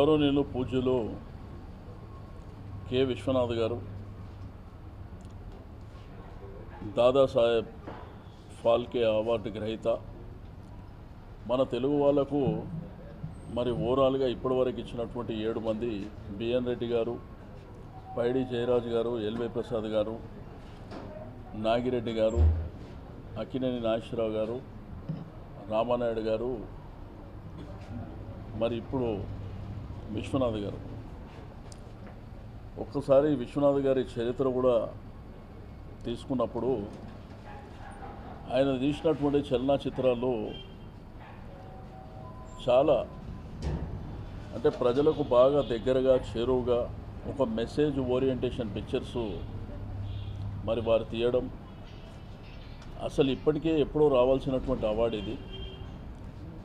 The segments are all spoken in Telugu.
గౌరవనీయులు పూజ్యులు కె. విశ్వనాథ్ గారు దాదాసాహెబ్ ఫాల్కే అవార్డు గ్రహీత. మన తెలుగు వాళ్ళకు మరి ఓవరాల్గా ఇప్పటివరకు ఇచ్చినటువంటి ఏడు మంది బిఎన్ రెడ్డి గారు పైడి జయరాజు గారు ఎల్వై ప్రసాద్ గారు నాగిరెడ్డి గారు అక్కినేని నాగేశ్వరరావు గారు రామానాయుడు గారు. మరి ఇప్పుడు విశ్వనాథ్ గారు. ఒక్కసారి విశ్వనాథ్ గారి చరిత్ర కూడా తీసుకున్నప్పుడు ఆయన తీసినటువంటి చలనచిత్రాలు చాలా అంటే ప్రజలకు బాగా దగ్గరగా చేరువుగా ఒక మెసేజ్ ఓరియంటేషన్ పిక్చర్స్ మరి వారు తీయడం. అసలు ఇప్పటికే ఎప్పుడో రావాల్సినటువంటి అవార్డు ఇది.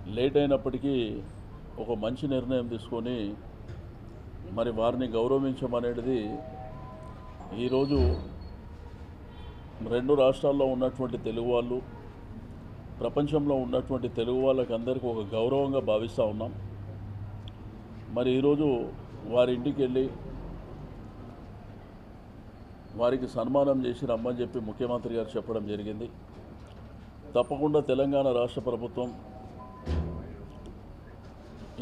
లేట్ అయినప్పటికీ ఒక మంచి నిర్ణయం తీసుకొని మరి వారిని గౌరవించమనేది ఈరోజు రెండు రాష్ట్రాల్లో ఉన్నటువంటి తెలుగు వాళ్ళు ప్రపంచంలో ఉన్నటువంటి తెలుగు వాళ్ళకి అందరికీ ఒక గౌరవంగా భావిస్తూ ఉన్నాం. మరి ఈరోజు వారి ఇంటికి వెళ్ళి వారికి సన్మానం చేసి రమ్మని చెప్పి ముఖ్యమంత్రి గారు చెప్పడం జరిగింది. తప్పకుండా తెలంగాణ రాష్ట్ర ప్రభుత్వం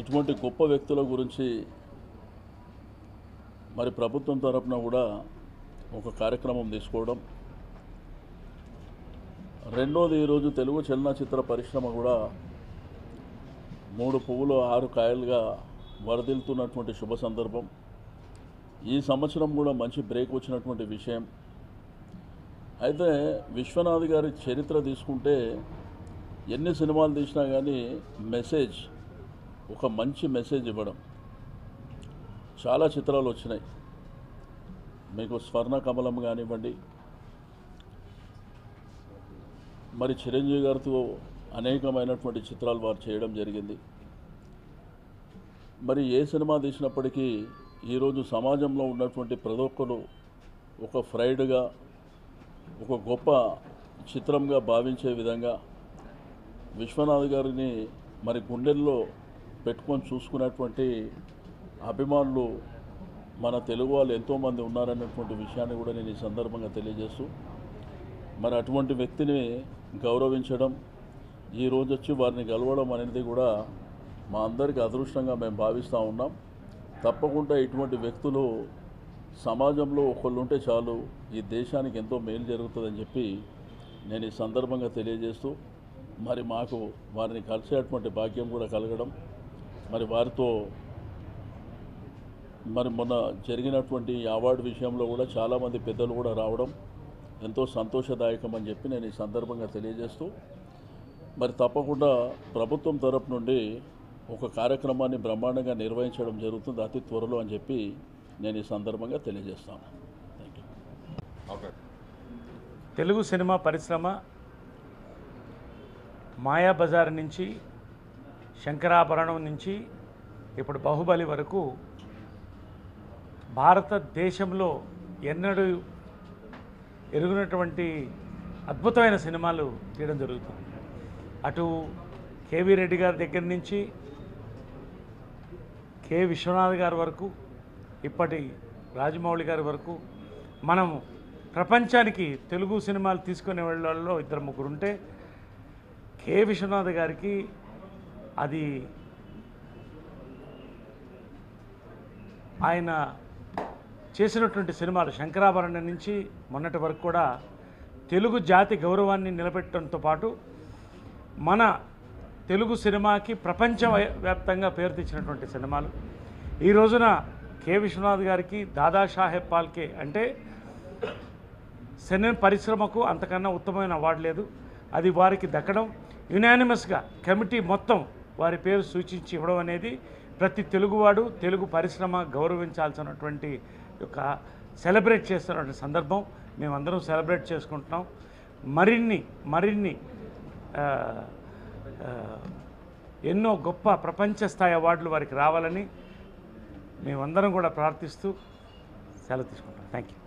ఇటువంటి గొప్ప వ్యక్తుల గురించి మరి ప్రభుత్వం తరపున కూడా ఒక కార్యక్రమం తీసుకోవడం. రెండోది ఈరోజు తెలుగు చలనచిత్ర పరిశ్రమ కూడా మూడు పువ్వులు ఆరు కాయలుగా వరదిల్తున్నటువంటి శుభ సందర్భం. ఈ సంవత్సరం కూడా మంచి బ్రేక్ వచ్చినటువంటి విషయం. అయితే విశ్వనాథ్ గారి చరిత్ర తీసుకుంటే ఎన్ని సినిమాలు తీసినా కానీ మెసేజ్ ఒక మంచి మెసేజ్ ఇవ్వడం. చాలా చిత్రాలు వచ్చినాయి. మీకు స్వర్ణ కమలం కానివ్వండి మరి చిరంజీవి గారితో అనేకమైనటువంటి చిత్రాలు వారు చేయడం జరిగింది. మరి ఏ సినిమా తీసినప్పటికీ ఈరోజు సమాజంలో ఉన్నటువంటి ప్రతి ఒక్కరు ఒక ఫ్రైడ్గా ఒక గొప్ప చిత్రంగా భావించే విధంగా విశ్వనాథ్ గారిని మరి గుండెల్లో పెట్టుకొని చూసుకున్నటువంటి అభిమానులు మన తెలుగు వాళ్ళు ఎంతోమంది ఉన్నారన్నటువంటి విషయాన్ని కూడా నేను ఈ సందర్భంగా తెలియజేస్తూ మరి అటువంటి వ్యక్తిని గౌరవించడం ఈ వచ్చి వారిని కలవడం అనేది కూడా మా అందరికి అదృష్టంగా మేము భావిస్తూ ఉన్నాం. తప్పకుండా ఇటువంటి వ్యక్తులు సమాజంలో ఒకళ్ళు ఉంటే చాలు ఈ దేశానికి ఎంతో మేలు జరుగుతుందని చెప్పి నేను ఈ సందర్భంగా తెలియజేస్తూ మరి మాకు వారిని కలిసేటువంటి భాగ్యం కూడా కలగడం మరి వారితో మరి మొన్న జరిగినటువంటి అవార్డు విషయంలో కూడా చాలామంది పెద్దలు కూడా రావడం ఎంతో సంతోషదాయకం అని చెప్పి నేను ఈ సందర్భంగా తెలియజేస్తూ మరి తప్పకుండా ప్రభుత్వం తరపు నుండి ఒక కార్యక్రమాన్ని బ్రహ్మాండంగా నిర్వహించడం జరుగుతుంది అతి త్వరలో అని చెప్పి నేను ఈ సందర్భంగా తెలియజేస్తాను. థ్యాంక్ యూ తెలుగు సినిమా పరిశ్రమ మాయాబజార్ నుంచి శంకరాభరణం నుంచి ఇప్పుడు బాహుబలి వరకు భారతదేశంలో ఎన్నడూ ఎరుగునటువంటి అద్భుతమైన సినిమాలు తీయడం జరుగుతుంది. అటు కేవీ రెడ్డి గారి దగ్గర నుంచి కె. విశ్వనాథ్ గారి వరకు ఇప్పటి రాజమౌళి గారి వరకు మనం ప్రపంచానికి తెలుగు సినిమాలు తీసుకునే వాళ్ళలో ఇద్దరు ముగ్గురు ఉంటే కె. విశ్వనాథ్ గారికి అది ఆయన చేసినటువంటి సినిమాలు శంకరాభరణం నుంచి మొన్నటి వరకు కూడా తెలుగు జాతి గౌరవాన్ని నిలబెట్టడంతో పాటు మన తెలుగు సినిమాకి ప్రపంచ వ్యాప్తంగా పేరు తెచ్చినటువంటి సినిమాలు. ఈ రోజున కె. విశ్వనాథ్ గారికి దాదాసాహెబ్ పాల్కే అంటే సినీ పరిశ్రమకు అంతకన్నా ఉత్తమమైన అవార్డు లేదు. అది వారికి దక్కడం. యునానిమస్గా కమిటీ మొత్తం వారి పేరు సూచించి ఇవ్వడం అనేది ప్రతి తెలుగువాడు తెలుగు పరిశ్రమ గౌరవించాల్సినటువంటి ఒక సెలబ్రేట్ చేస్తున్నటువంటి సందర్భం. మేమందరం సెలబ్రేట్ చేసుకుంటున్నాం. మరిన్ని మరిన్ని ఎన్నో గొప్ప ప్రపంచ స్థాయి అవార్డులు వారికి రావాలని మేమందరం కూడా ప్రార్థిస్తూ సెలవు తీసుకుంటాం థ్యాంక్ యూ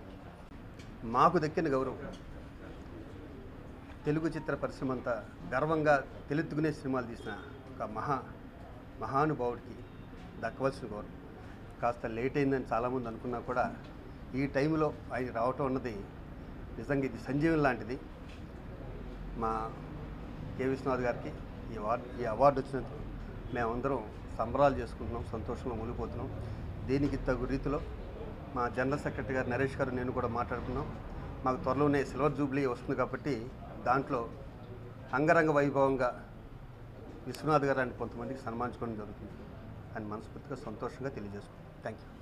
మాకు దక్కిన గౌరవం. తెలుగు చిత్ర పరిశ్రమ అంతా గర్వంగా తెలుత్తుకునే సినిమాలు తీసిన ఒక మహా మహానుభావుడికి దక్కవలసిన గౌరవం. కాస్త లేట్ అయిందని చాలామంది అనుకున్నా కూడా ఈ టైంలో ఆయన రావటం అన్నది నిజంగా ఇది సంజీవన్ లాంటిది. మా కె. విశ్వనాథ్ గారికి ఈ అవార్డు ఈ అవార్డు వచ్చినందుకు మేమందరం సంబరాలు చేసుకుంటున్నాం సంతోషంగా మునిగిపోతున్నాం. దీనికి తగు రీతిలో మా జనరల్ సెక్రటరీ గారు నరేష్ గారు నేను కూడా మాట్లాడుకున్నాం. మాకు త్వరలోనే సిల్వర్ జూబ్లీ వస్తుంది కాబట్టి దాంట్లో అంగరంగ వైభవంగా విశ్వనాథ్ గారు అని కొంతమందికి సన్మానించుకోవడం జరుగుతుంది. అని మనస్ఫూర్తిగా సంతోషంగా తెలియజేసుకుంటాం థ్యాంక్ యూ